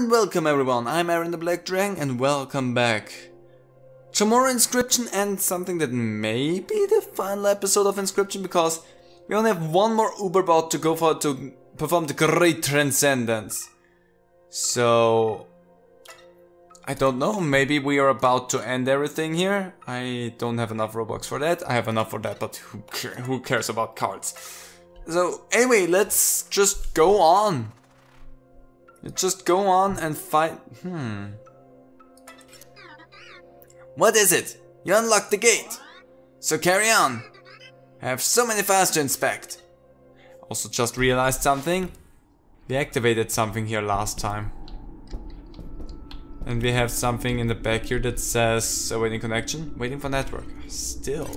and welcome everyone, I'm Aaron the Black Dragon and welcome back to more Inscryption and something that may be the final episode of Inscryption because we only have one more Uberbot to go for to perform the Great Transcendence. So... I don't know, maybe we are about to end everything here. I don't have enough Robux for that, I have enough for that, but who, who cares about cards? So anyway, let's just go on. You just go on and fight. Hmm. What is it? You unlocked the gate. So carry on. I have so many files to inspect. Also just realized something. We activated something here last time. And we have something in the back here that says awaiting connection, waiting for network. Still.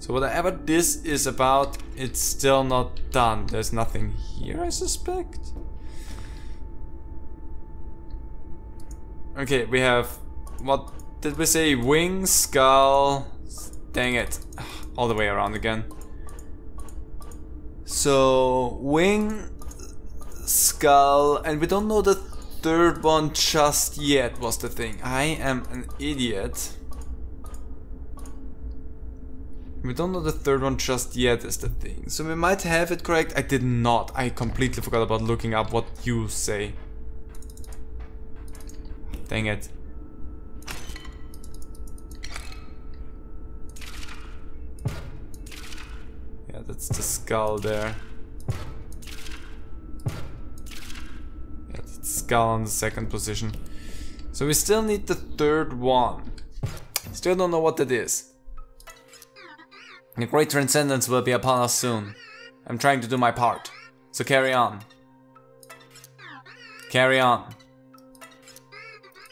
So whatever this is about, it's still not done. There's nothing here, I suspect. Okay, we have... What did we say? Wing, skull... Dang it. All the way around again. So, wing, skull, and we don't know the third one just yet was the thing. I am an idiot. We don't know the third one just yet is the thing. So we might have it correct. I did not. I completely forgot about looking up what you say. Dang it. Yeah, that's the skull there. Yeah, that's skull on the second position. So we still need the third one. Still don't know what that is. The great transcendence will be upon us soon. I'm trying to do my part. So carry on. Carry on.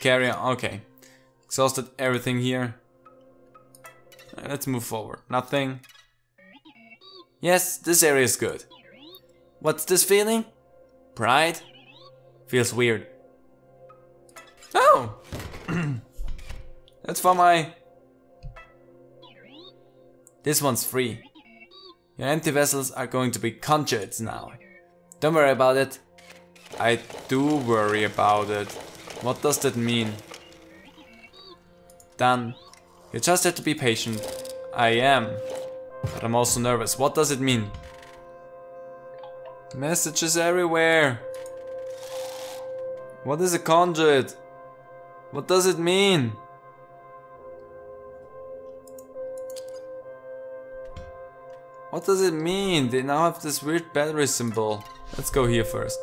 Carry on, okay. Exhausted everything here. Let's move forward. Nothing. Yes, this area is good. What's this feeling? Pride? Feels weird. Oh! That's for my... This one's free. Your empty vessels are going to be conduits now. Don't worry about it. I do worry about it. What does that mean? Done. You just have to be patient. I am. But I'm also nervous. What does it mean? Messages everywhere. What is a conduit? What does it mean? What does it mean? They now have this weird battery symbol. Let's go here first.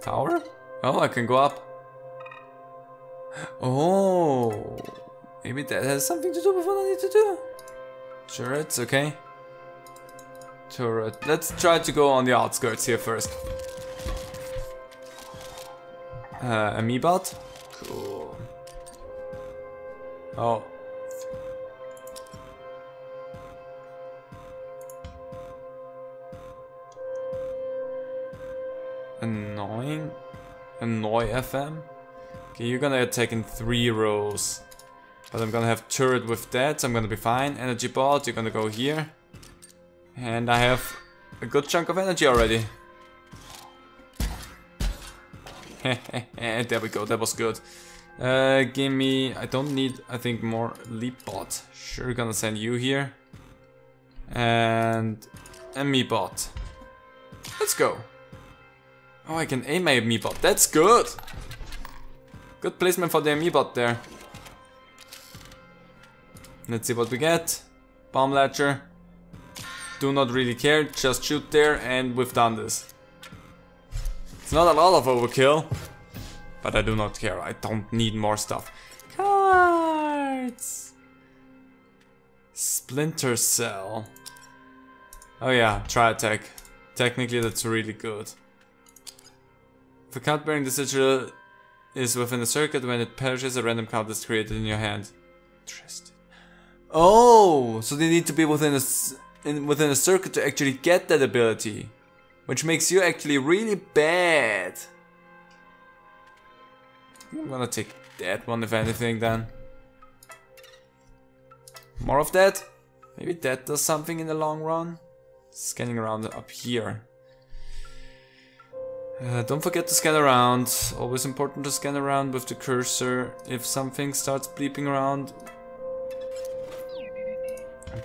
Tower? Oh, I can go up. Oh, maybe that has something to do with what I need to do. Turrets, okay. Turret. Let's try to go on the outskirts here first. Uh, Amoebot? Cool. Oh. Annoying? Annoy FM? Okay, you're gonna attack in three rows. But I'm gonna have turret with that, so I'm gonna be fine. Energy bot, you're gonna go here. And I have a good chunk of energy already. there we go, that was good. Uh, give me, I don't need, I think, more leap bot. Sure, gonna send you here. And a me bot. Let's go. Oh, I can aim my me bot. That's good. Good placement for the Amoebot there. Let's see what we get. Bomb latcher. Do not really care, just shoot there and we've done this. It's not a lot of overkill, but I do not care. I don't need more stuff. Cards! Splinter Cell. Oh yeah, try attack. Technically that's really good. If a card bearing the sigil is within the circuit when it perishes a random card is created in your hand. Interesting. Oh, so they need to be within a in, within a circuit to actually get that ability, which makes you actually really bad. I'm gonna take that one if anything then. More of that? Maybe that does something in the long run? Scanning around up here. Uh, don't forget to scan around. Always important to scan around with the cursor. If something starts bleeping around.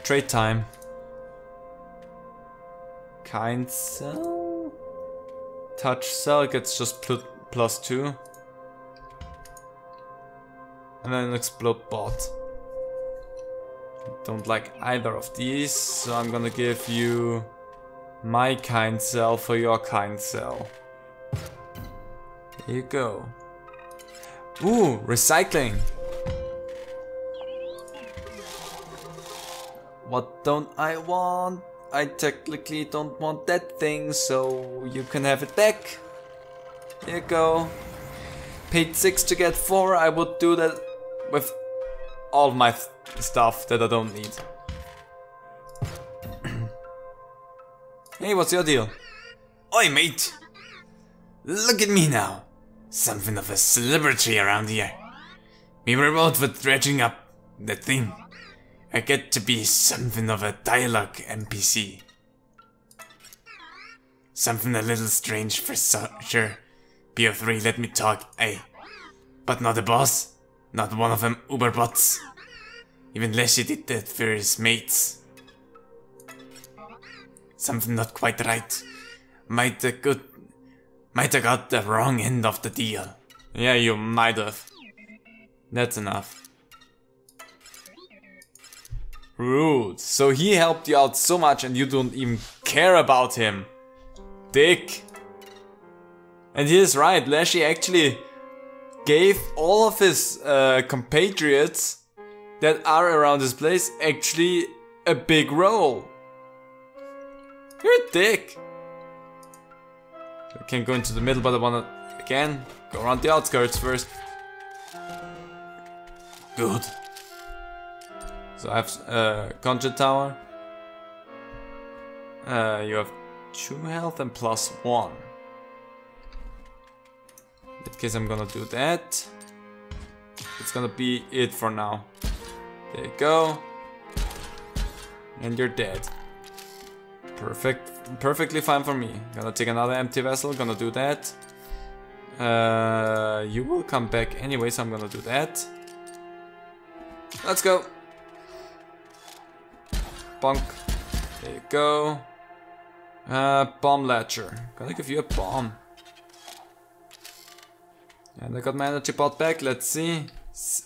Trade time. Kind cell? Touch cell gets just pl plus two. And then explode bot. Don't like either of these, so I'm gonna give you my kind cell for your kind cell. Here you go. Ooh, recycling. What don't I want? I technically don't want that thing, so you can have it back. Here you go. Paid 6 to get 4, I would do that with all my stuff that I don't need. hey, what's your deal? Oi, mate! Look at me now. Something of a celebrity around here. We were both for dredging up the thing. I get to be something of a dialogue NPC. Something a little strange for so sure. BO3 let me talk, eh? But not a boss. Not one of them Uberbots. Even Leshy did that for his mates. Something not quite right. Might a good might have got the wrong end of the deal. Yeah, you might have. That's enough. Rude. So he helped you out so much and you don't even care about him. Dick. And he is right, Leshy actually gave all of his uh, compatriots that are around this place actually a big role. You're a dick. I can't go into the middle, but I wanna, again, go around the outskirts first. Good. So I have uh, Conjure Tower. Uh, you have 2 health and plus 1. In that case I'm gonna do that. It's gonna be it for now. There you go. And you're dead. Perfect, perfectly fine for me. Gonna take another empty vessel, gonna do that. Uh, you will come back anyway, so I'm gonna do that. Let's go. Bonk. There you go. Uh, bomb latcher. Gonna give you a bomb. And I got my energy bot back, let's see.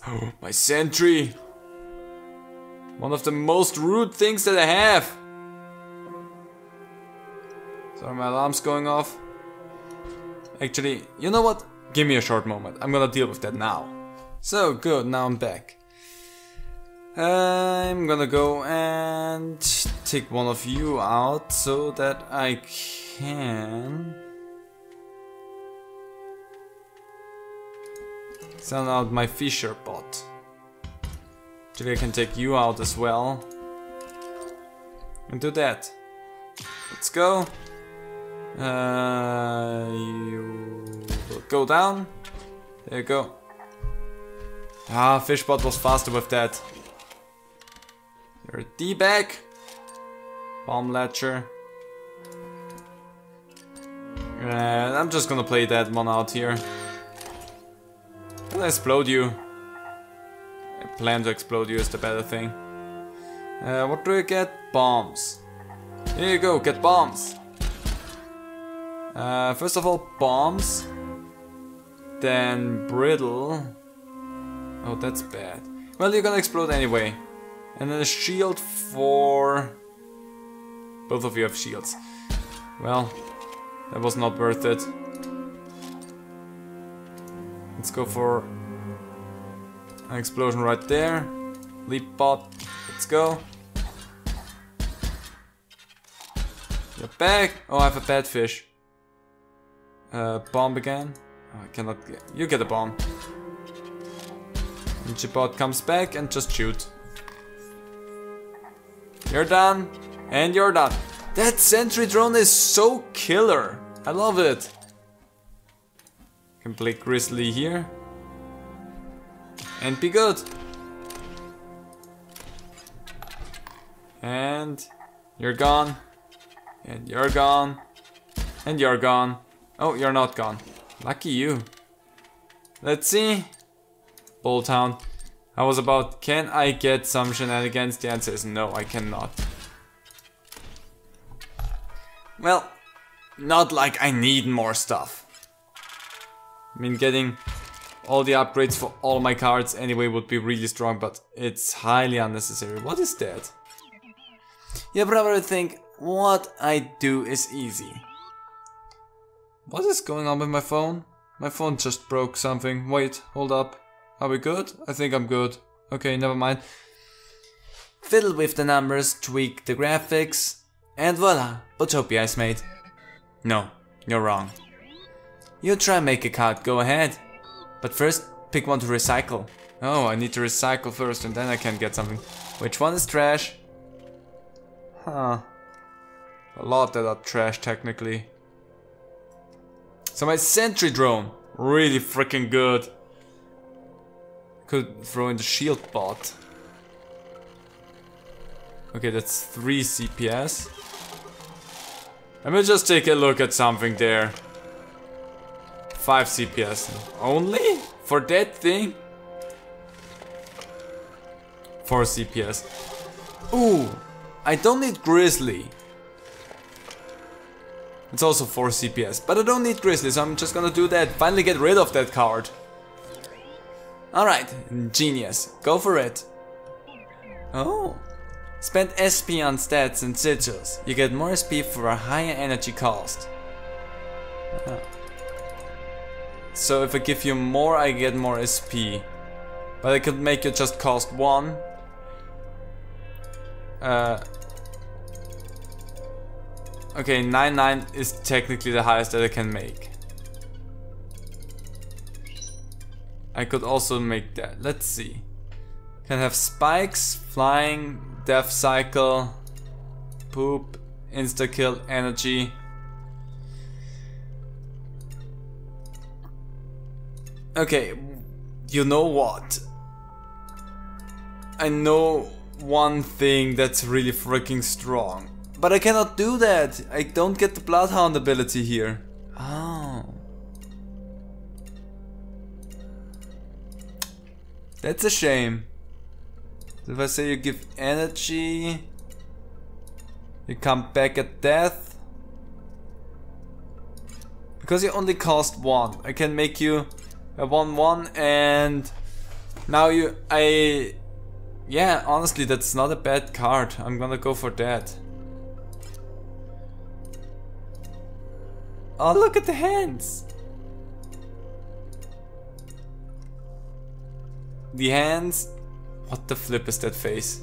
Oh, my sentry! One of the most rude things that I have! Sorry, my alarm's going off. Actually, you know what? Give me a short moment. I'm gonna deal with that now. So, good, now I'm back. I'm gonna go and take one of you out so that I can send out my Fisher bot. Actually, I can take you out as well. And do that. Let's go. Uh, you go down. There you go. Ah, Fishbot was faster with that. You're a D-bag. Bomb Latcher. And I'm just gonna play that one out here. Explode you. I plan to explode you is the better thing. Uh, what do you get? Bombs. Here you go, get bombs. Uh, first of all, bombs. Then brittle. Oh, that's bad. Well, you're gonna explode anyway. And then a shield for... Both of you have shields. Well, that was not worth it. Let's go for an explosion right there. Leap bot. Let's go. You're back. Oh, I have a bad fish. Bomb again. Oh, I cannot get. You get a bomb. And comes back and just shoot. You're done. And you're done. That sentry drone is so killer. I love it. Can play Grizzly here. And be good. And you're gone. And you're gone. And you're gone. Oh, you're not gone. Lucky you. Let's see. Town. I was about, can I get some shenanigans? The answer is no, I cannot. Well, not like I need more stuff. I mean, getting all the upgrades for all my cards anyway would be really strong, but it's highly unnecessary. What is that? You probably think what I do is easy. What is going on with my phone? My phone just broke something. Wait, hold up. Are we good? I think I'm good. Okay, never mind. Fiddle with the numbers, tweak the graphics, and voila, Botopia is made. No, you're wrong. You try make a card, go ahead. But first, pick one to recycle. Oh, I need to recycle first and then I can get something. Which one is trash? Huh. A lot that are trash technically. So my sentry drone, really freaking good. Could throw in the shield bot. Okay, that's 3 CPS. Let me just take a look at something there. 5 CPS. Only? For that thing? 4 CPS. Ooh, I don't need Grizzly. It's also 4 CPS, but I don't need Grizzly, so I'm just gonna do that. Finally get rid of that card. Alright, genius. Go for it. Oh. Spend SP on stats and sigils. You get more SP for a higher energy cost. Uh-huh. So if I give you more, I get more SP. But I could make it just cost one. Uh, okay, 9-9 is technically the highest that I can make. I could also make that. Let's see. Can have spikes, flying, death cycle, poop, insta kill, energy. Okay, you know what? I know one thing that's really freaking strong. But I cannot do that. I don't get the Bloodhound ability here. Oh. That's a shame. If I say you give energy, you come back at death. Because you only cost one, I can make you a 1-1 and now you, I, yeah, honestly that's not a bad card. I'm gonna go for that. Oh, look at the hands! The hands... What the flip is that face?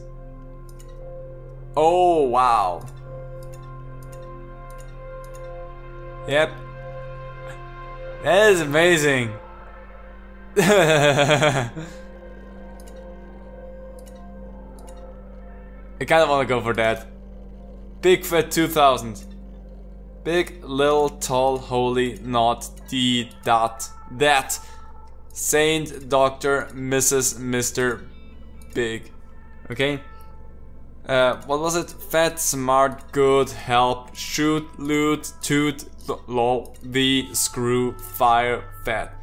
Oh, wow. Yep. That is amazing. I kinda wanna go for that. Big Fat 2000. Big, little, tall, holy, not the, dot, that. Saint, Doctor, Mrs., Mr. Big. Okay? Uh, what was it? Fat, smart, good, help, shoot, loot, toot, lol, the, screw, fire, fat.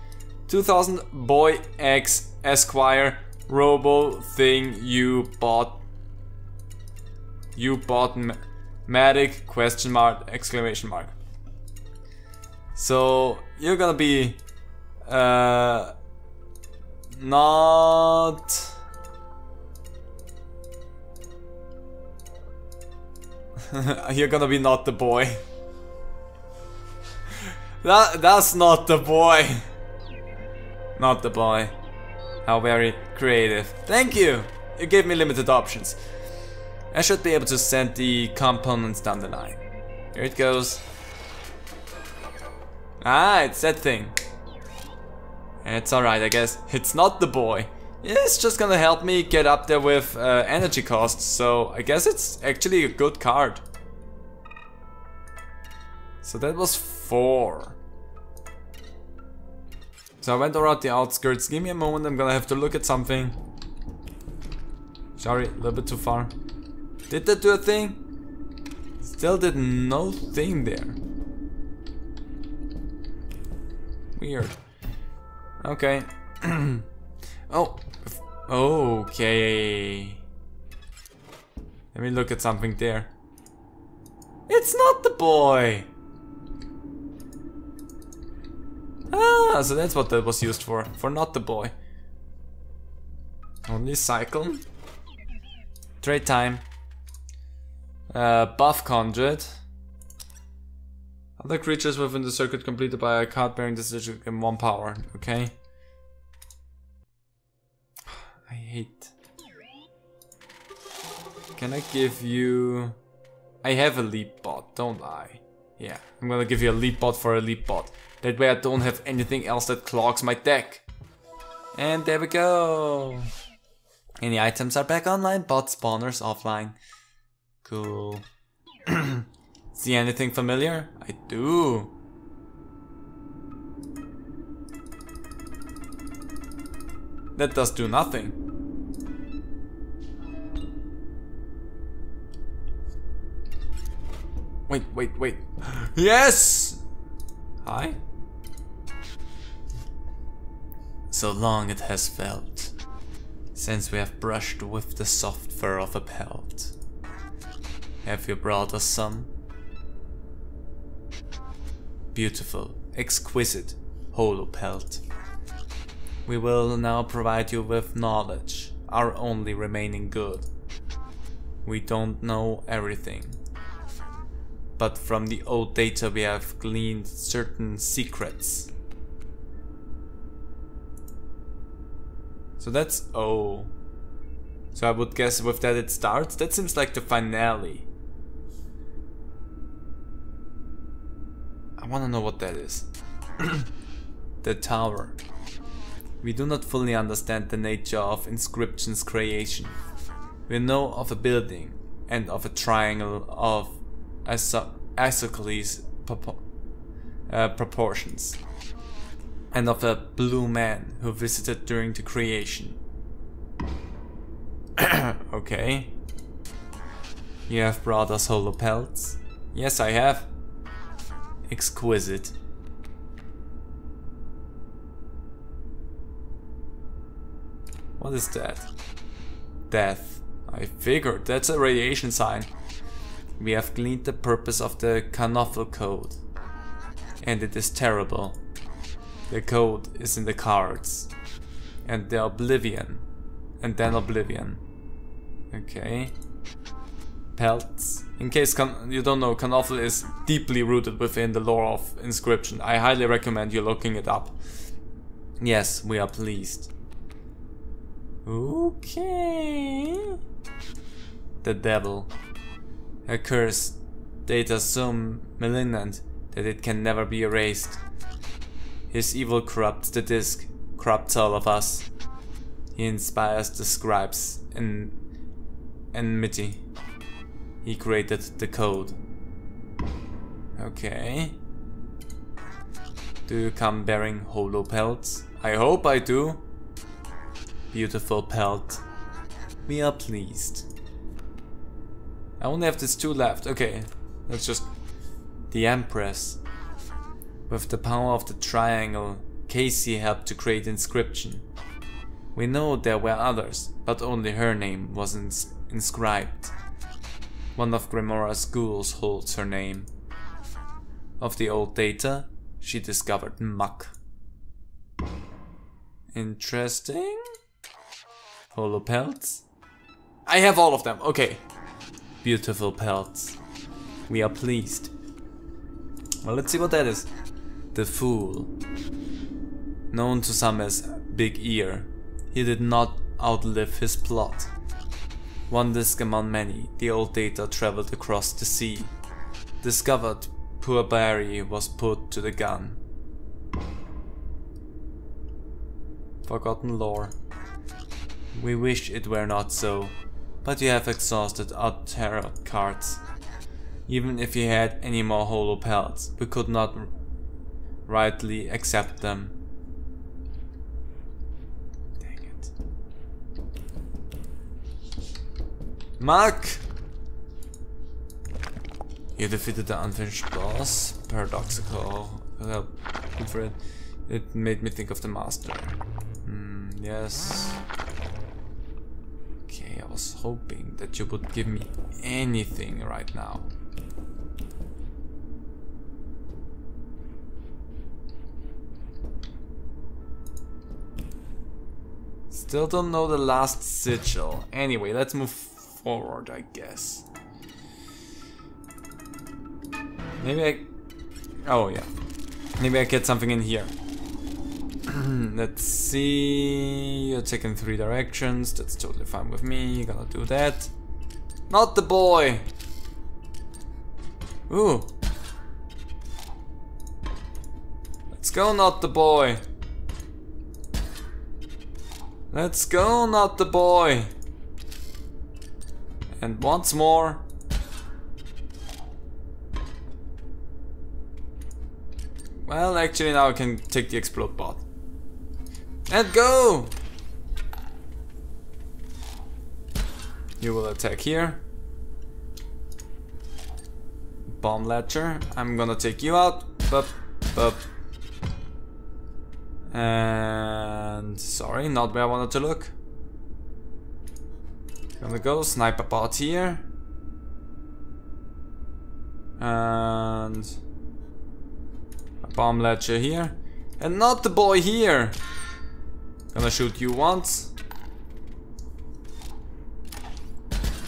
2000 Boy X Esquire Robo thing you bought. You bought Matic question mark exclamation mark. So you're gonna be uh, not you're gonna be not the boy. that that's not the boy. Not the boy. How very creative. Thank you! You gave me limited options. I should be able to send the components down the line. Here it goes. Ah, it's that thing. It's alright, I guess. It's not the boy. It's just gonna help me get up there with uh, energy costs, so I guess it's actually a good card. So that was four. So I went around the outskirts. Give me a moment, I'm gonna have to look at something. Sorry, a little bit too far. Did that do a thing? Still did no thing there. Weird. Okay. oh. Okay. Let me look at something there. It's not the boy! Ah, so that's what that was used for. For not the boy. Only cycle. Trade time. Uh, buff conjured. Other creatures within the circuit completed by a card bearing this digit in one power. Okay. I hate. Can I give you? I have a leap bot, don't I? Yeah, I'm gonna give you a leap bot for a leap bot. That way I don't have anything else that clogs my deck. And there we go. Any items are back online, bot spawners offline. Cool. See anything familiar? I do. That does do nothing. Wait, wait, wait. Yes! Hi? So long it has felt, since we have brushed with the soft fur of a pelt. Have you brought us some? Beautiful, exquisite, holo pelt. We will now provide you with knowledge, our only remaining good. We don't know everything, but from the old data we have gleaned certain secrets. So that's O. So I would guess with that it starts? That seems like the finale. I wanna know what that is. the tower. We do not fully understand the nature of Inscryption's creation. We know of a building and of a triangle of iso isocles uh, proportions, and of a blue man who visited during the creation. okay. You have brought us holo pelts? Yes, I have. Exquisite. What is that? Death. I figured, that's a radiation sign. We have gleaned the purpose of the Karnoffel code. And it is terrible. The code is in the cards. And the Oblivion. And then Oblivion. Okay. Pelts. In case you don't know, Karnoffel is deeply rooted within the lore of Inscryption. I highly recommend you looking it up. Yes, we are pleased. Okay. The devil. A curse. Data so malignant that it can never be erased. His evil corrupts the disc, corrupts all of us. He inspires the scribes and enmity. He created the code. Okay. Do you come bearing holo pelts? I hope I do. Beautiful pelt. We are pleased. I only have these two left. Okay, let's just... The Empress. With the power of the triangle, Kaycee helped to create Inscryption. We know there were others, but only her name was ins inscribed. One of Grimora's ghouls holds her name. Of the old data, she discovered muck. Interesting. Holo pelts? I have all of them, okay. Beautiful pelts. We are pleased. Well, let's see what that is. The Fool. Known to some as Big Ear, he did not outlive his plot. One disc among many, the old data traveled across the sea. Discovered, poor Barry was put to the gun. Forgotten lore. We wish it were not so, but you have exhausted our tarot cards. Even if you had any more holo pelts, we could not rightly accept them. Dang it. Mark! You defeated the unfinished boss. Paradoxical. Well, good for it. It made me think of the master. Mm, yes. Okay, I was hoping that you would give me anything right now. Still don't know the last sigil. Anyway, let's move forward, I guess. Maybe I... Oh, yeah. Maybe I get something in here. Let's see... You're taking three directions. That's totally fine with me. Gonna do that. Not the boy! Ooh. Let's go, not the boy. Let's go, not the boy. And once more. Well, actually now I can take the explode bot. And go! You will attack here. Bomb latcher. I'm gonna take you out. Bup, bup. And sorry, not where I wanted to look. Gonna go sniper bot here. And a bomb latcher here. And not the boy here. Gonna shoot you once.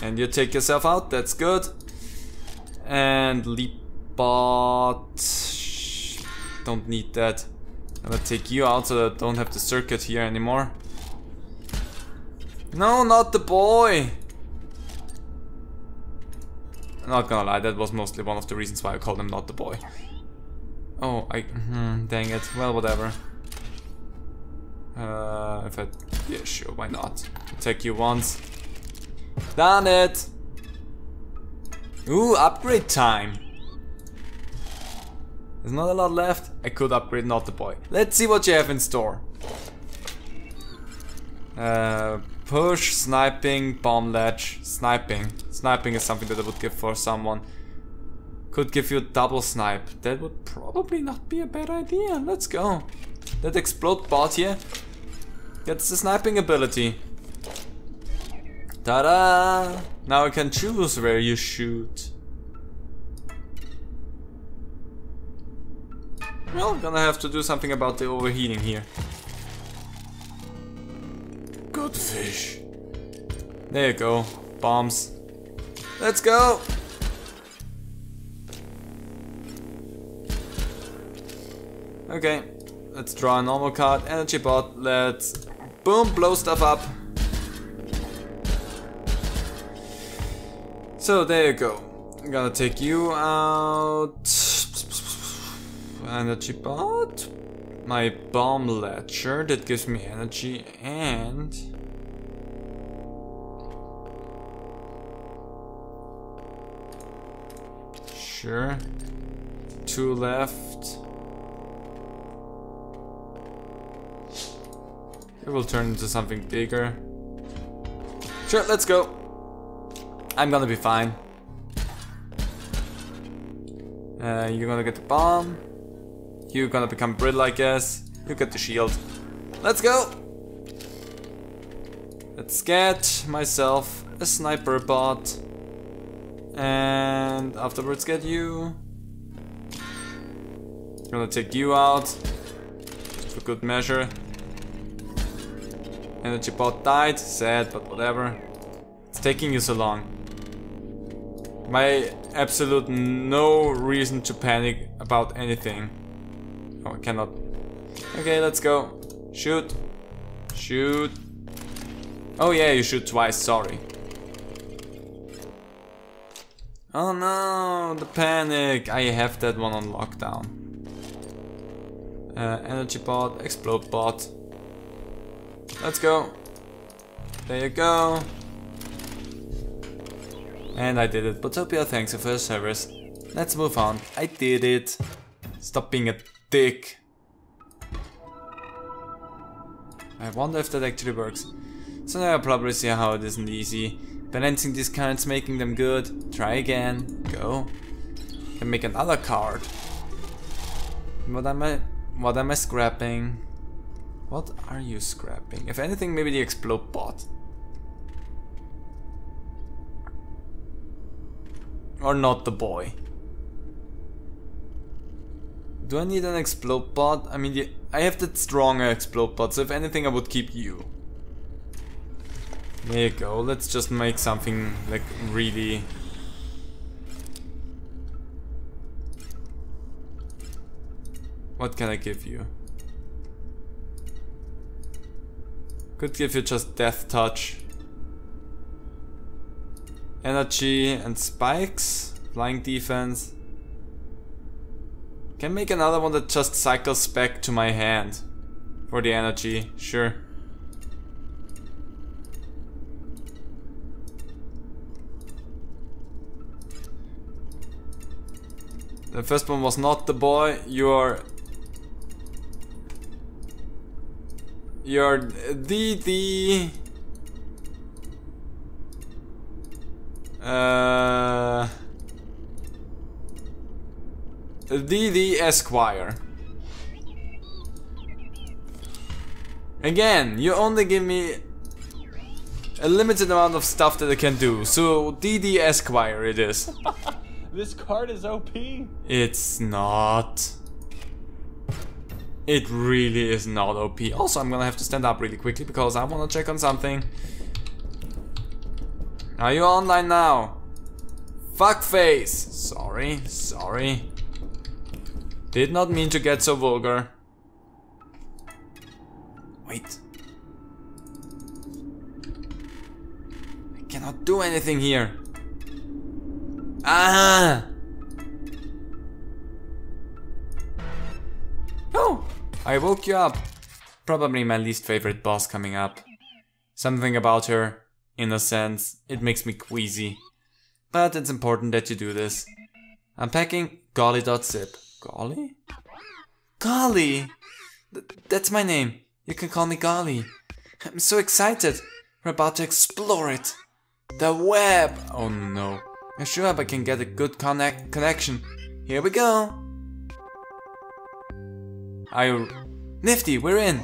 And you take yourself out, that's good. And leap bot. Don't need that. I'm gonna take you out so that I don't have the circuit here anymore. No, not the boy! Not gonna lie, that was mostly one of the reasons why I called him not the boy. Oh, I... Hmm, dang it. Well, whatever. Uh, if I... Yeah, sure, why not? Take you once. Done it! Ooh, upgrade time! There's not a lot left. I could upgrade not the boy. Let's see what you have in store. Uh, push, sniping, bomb ledge, sniping. Sniping is something that I would give for someone. Could give you a double snipe. That would probably not be a bad idea. Let's go. That explode bot here gets the sniping ability. Ta-da! Now I can choose where you shoot. Well, gonna have to do something about the overheating here. Good fish. There you go. Bombs. Let's go! Okay, let's draw a normal card. Energy bot. Let's boom, blow stuff up. So there you go. I'm gonna take you out energy bot. My bomb latcher that gives me energy and Sure. Two left. It will turn into something bigger. Sure, let's go. I'm gonna be fine. Uh, you're gonna get the bomb. You're gonna become brittle, I guess. You get the shield. Let's go! Let's get myself a sniper bot. And afterwards get you. Gonna take you out. For good measure. Energy bot died. Sad, but whatever. It's taking you so long. My absolute no reason to panic about anything. Oh, I cannot. Okay, let's go. Shoot. Shoot. Oh yeah, you shoot twice, sorry. Oh no, the panic. I have that one on lockdown. Uh, energy bot, explode bot. Let's go. There you go. And I did it. Botopia, thanks for your service. Let's move on. I did it. Stop being a dick. I wonder if that actually works. So now I'll probably see how it isn't easy. Balancing these cards, making them good. Try again. Go. Can make another card. But I What am I scrapping? What are you scrapping? If anything, maybe the explode bot. Or not the boy. Do I need an explode bot? I mean, I have the stronger explode bot, so if anything I would keep you. There you go, let's just make something like really... What can I give you? Could give you just death touch. Energy and spikes. Flying defense. Can make another one that just cycles back to my hand. For the energy, sure. The first one was not the boy, you're... You're the the Uh, DD Esquire. Again, you only give me a limited amount of stuff that I can do. So DD Esquire it is. this card is OP. It's not. It really is not OP. Also, I'm gonna have to stand up really quickly because I wanna check on something. Are you online now? Fuckface! Sorry, sorry. Did not mean to get so vulgar. Wait. I cannot do anything here. Ah! Oh! I woke you up. Probably my least favorite boss coming up. Something about her in a sense. It makes me queasy. But it's important that you do this. I'm packing golly.zip. Golly? Golly! Th that's my name. You can call me Golly. I'm so excited. We're about to explore it. The web! Oh no. I sure hope I can get a good connect connection. Here we go. You... Nifty, we're in!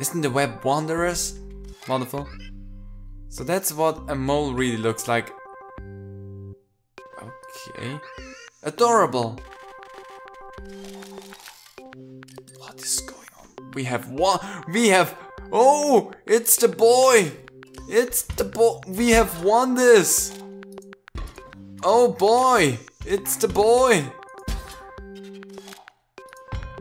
Isn't the web wondrous? Wonderful. So that's what a mole really looks like. Okay. Adorable. We have one. We have. Oh, it's the boy. It's the boy. We have won this. Oh boy, it's the boy.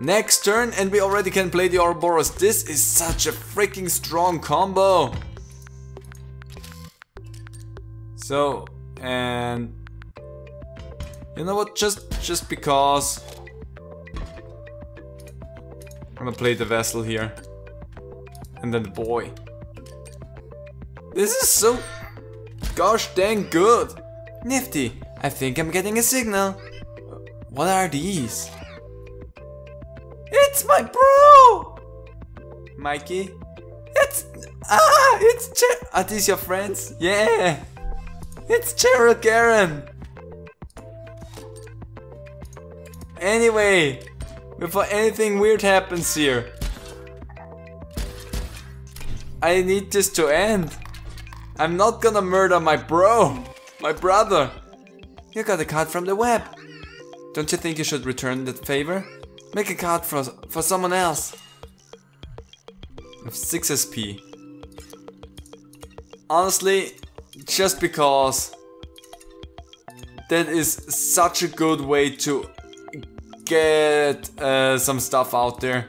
Next turn and we already can play the Ouroboros. This is such a freaking strong combo. So, and you know what? Just just because I'm gonna play the vessel here, and then the boy. This is so gosh dang good. Nifty. I think I'm getting a signal. What are these? It's my bro! Mikey? It's... Ah! It's... Ch are these your friends? Yeah! It's Gerald Garen! Anyway, before anything weird happens here, I need this to end. I'm not gonna murder my bro, my brother. You got a card from the web. Don't you think you should return that favor? Make a card for, for someone else. With 6 SP. Honestly, just because that is such a good way to get uh, some stuff out there.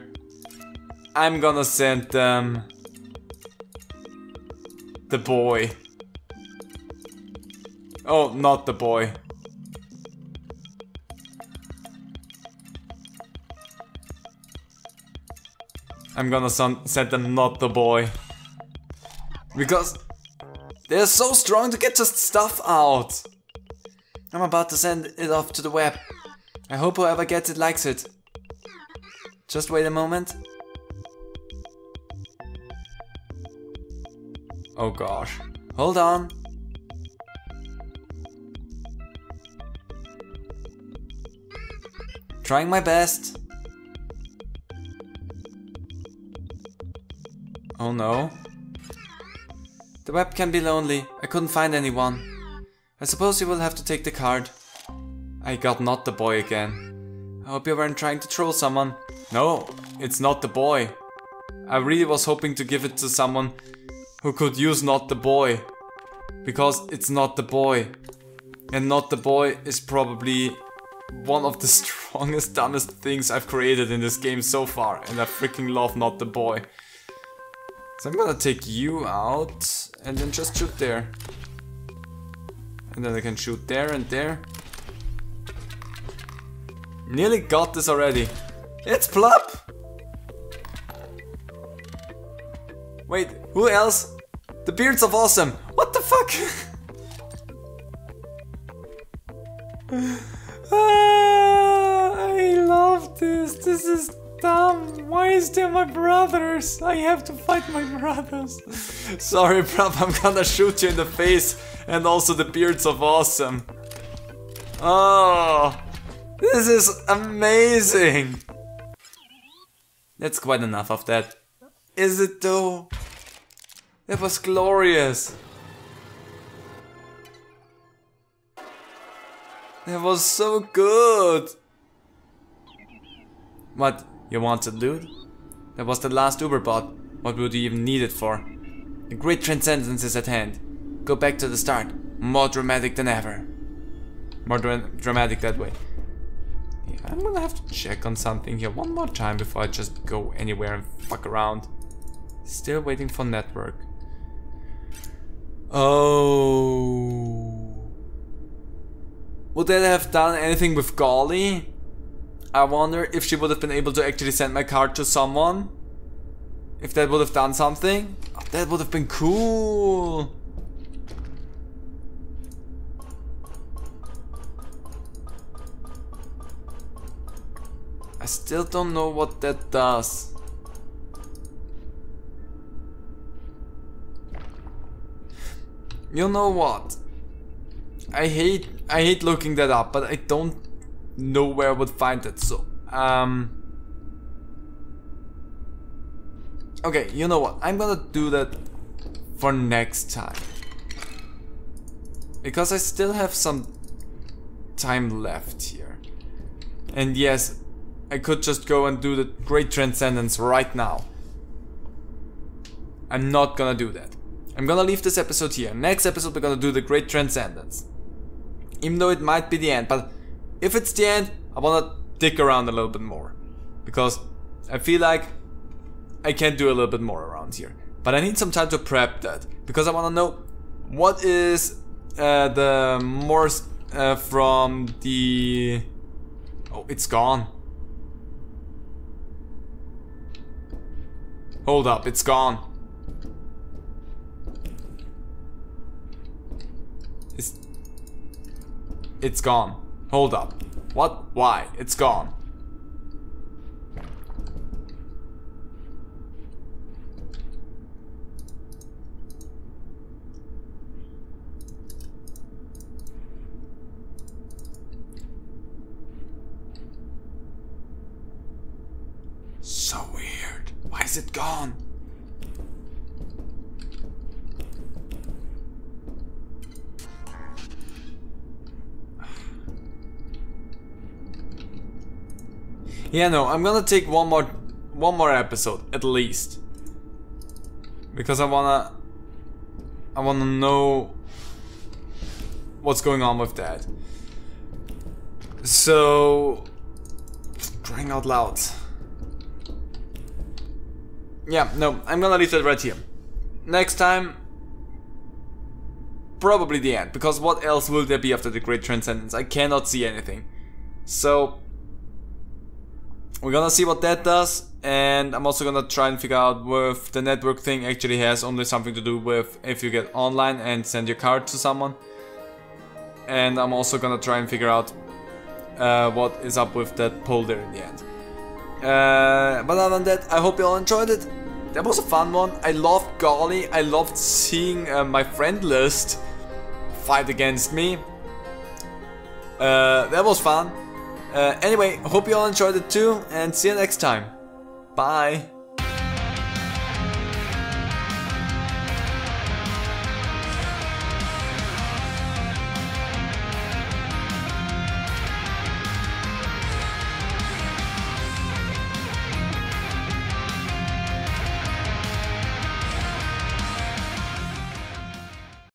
I'm gonna send them the boy. Oh, not the boy. I'm gonna send them not the boy. Because they're so strong to get just stuff out. I'm about to send it off to the web. I hope whoever gets it likes it. Just wait a moment. Oh gosh. Hold on. Trying my best. Oh no. The web can be lonely. I couldn't find anyone. I suppose you will have to take the card. I got not the boy again. I hope you weren't trying to troll someone. No, it's not the boy. I really was hoping to give it to someone who could use not the boy. Because it's not the boy. And not the boy is probably one of the strongest, dumbest things I've created in this game so far. And I freaking love not the boy. So I'm gonna take you out and then just shoot there. And then I can shoot there and there. Nearly got this already. It's Plop! Wait, who else? The Beards of Awesome! What the fuck? ah, I love this. This is dumb. Why is there my brothers? I have to fight my brothers. Sorry, Prop, I'm gonna shoot you in the face. And also the Beards of Awesome. Oh, this is amazing. That's quite enough of that. Is it though? That was glorious. That was so good. What? You want wanted loot? That was the last Uberbot. What would you even need it for? A great transcendence is at hand. Go back to the start. More dramatic than ever. More dra dramatic that way. I'm gonna have to check on something here one more time before I just go anywhere and fuck around. Still waiting for network. Oh. Would that have done anything with Golly? I wonder if she would have been able to actually send my card to someone. If that would have done something. Oh, that would have been cool. Still don't know what that does. You know what? I hate I hate looking that up, but I don't know where I would find it. So, um Okay, you know what? I'm gonna do that for next time. Because I still have some time left here. And yes, I could just go and do the Great Transcendence right now. I'm not gonna do that. I'm gonna leave this episode here. Next episode we're gonna do the Great Transcendence. Even though it might be the end, but if it's the end, I wanna dick around a little bit more. Because I feel like I can do a little bit more around here. But I need some time to prep that. Because I wanna know what is uh, the Morse uh, from the... Oh, it's gone. Hold up, it's gone. It's... It's gone. Hold up. What? Why? It's gone. So weird. Why is it gone? Yeah, no, I'm gonna take one more one more episode at least. Because I wanna I wanna know what's going on with that. So crying out loud. Yeah, no, I'm gonna leave that right here. Next time probably the end, because what else will there be after the Great Transcendence? I cannot see anything. So we're gonna see what that does and I'm also gonna try and figure out if the network thing actually has only something to do with if you get online and send your card to someone. And I'm also gonna try and figure out uh, what is up with that poll there in the end. Uh, but other than that I hope you all enjoyed it. That was a fun one. I loved Golly I loved seeing uh, my friend list fight against me. Uh, that was fun uh, anyway, hope you all enjoyed it too, and see you next time. Bye.